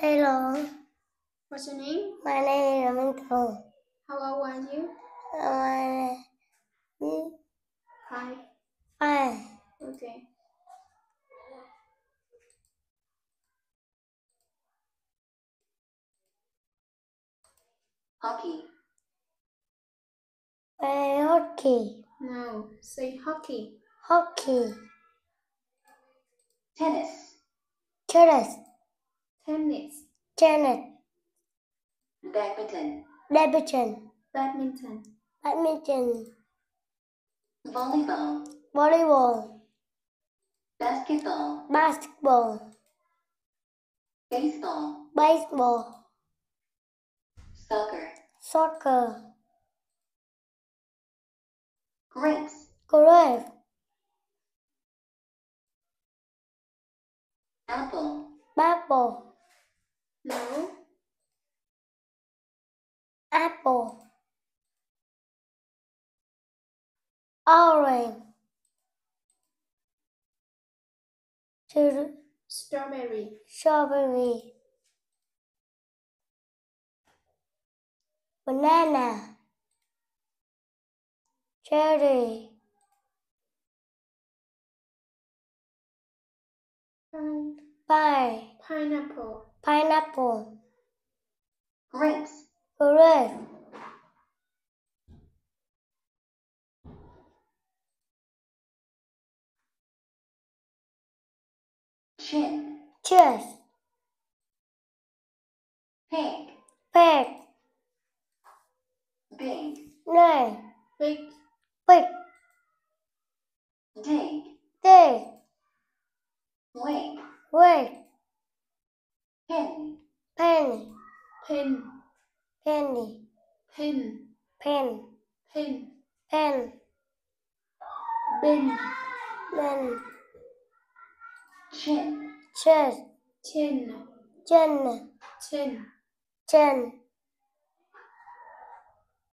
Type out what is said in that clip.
Hello, What's your name? my name is Raminto. How old are you? Uh, my name Five. is five. Okay. hockey, Play hockey, No. Say hockey. hockey, tennis, tennis, Tennis. Tennis, badminton, badminton, Badminton. badminton, volleyball, volleyball, basketball, basketball, baseball, baseball, soccer, soccer, grapes, golf, apple, apple, No. apple, orange, Strawberry. strawberry, banana, cherry, Pine- pie, Pineapple. Pineapple, grapes, grape, chin, cheese, pig, pig, big, name, Big. pig, dig, dig, wake, wig, penny, penny, Pen. penny, Pen. pen, Pen. pen, Bin. pen, chin, cheese, Chin. chin, Chin. chin,